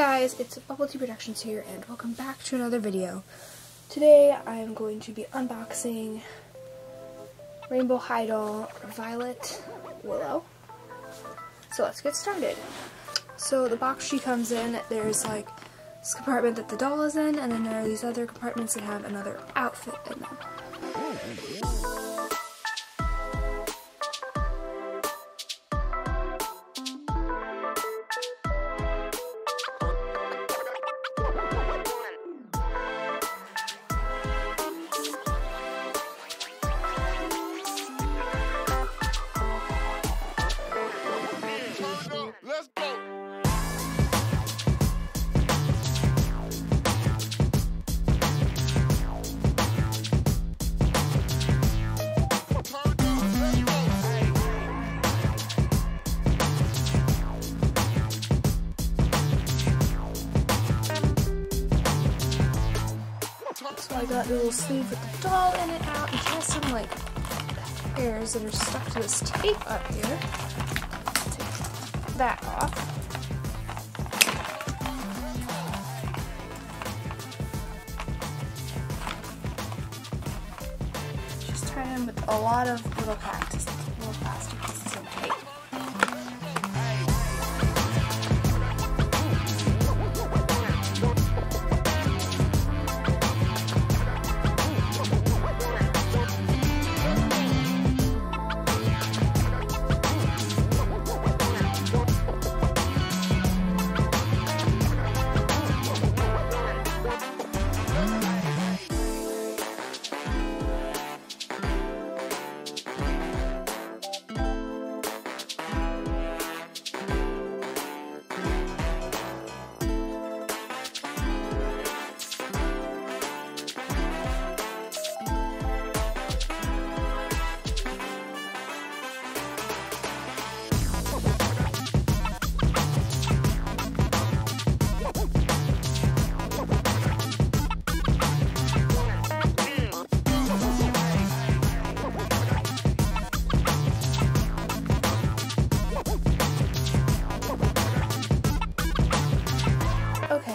guys, it's Bubble Tea Productions here, and welcome back to another video. Today, I am going to be unboxing Rainbow High Doll Violet Willow. So let's get started. So the box she comes in, there's like this compartment that the doll is in, and then there are these other compartments that have another outfit in them. So I got a little sleeve with the doll in it out, she has some like hairs that are stuck to this tape up here. Take that off. She's tied in with a lot of little cactus,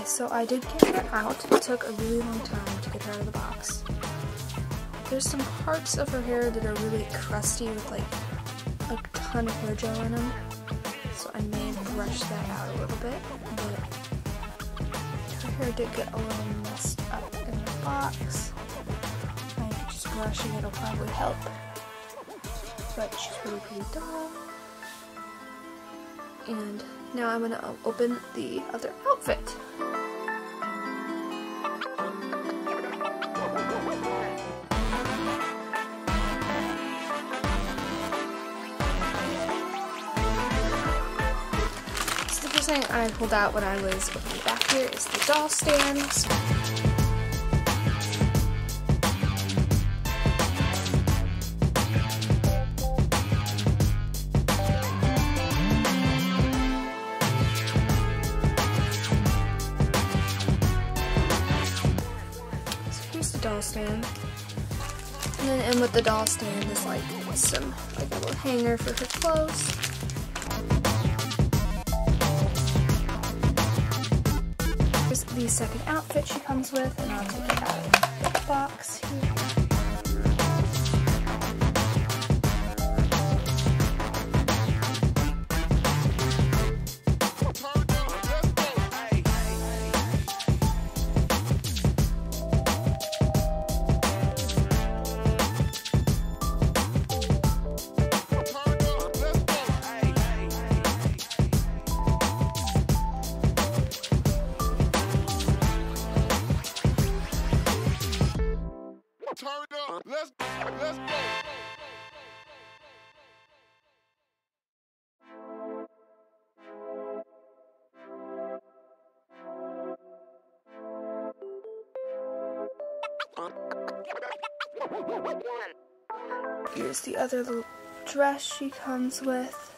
so I did get her out. It took a really long time to get her out of the box. There's some parts of her hair that are really crusty with like a ton of hair gel in them. So I may brush that out a little bit, but her hair did get a little messed up in the box. I think just brushing it'll probably help. But she's really pretty doll. And now I'm gonna open the other outfit. So the first thing I pulled out when I was opening back here is the doll stands. Stand. And then in with the doll stand is like some like a little hanger for her clothes. Here's the second outfit she comes with, and I'll take it out of the box here. Let's go. Here's the other little dress she comes with.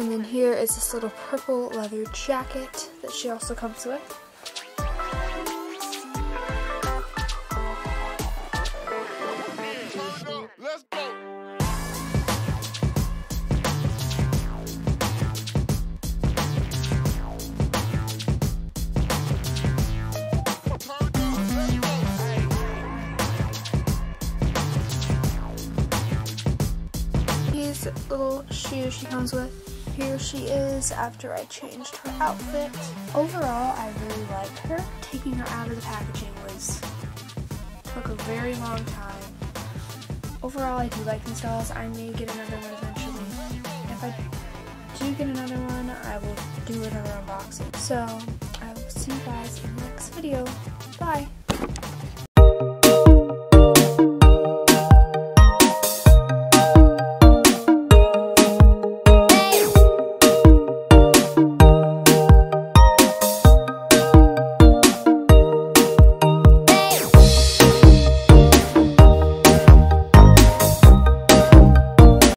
And then here is this little purple leather jacket that she also comes with. These little shoes she comes with. Here she is after I changed her outfit. Overall, I really liked her. Taking her out of the packaging was took a very long time. Overall, I do like these dolls. I may get another one eventually. If I do get another one, I will do another unboxing. So, I will see you guys in the next video. Bye!